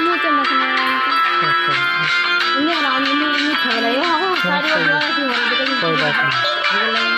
मुँह चम्मच में अच्छा नहीं राम ने मुँह खा रहे हो सारी बात हो रही है कोई बात नहीं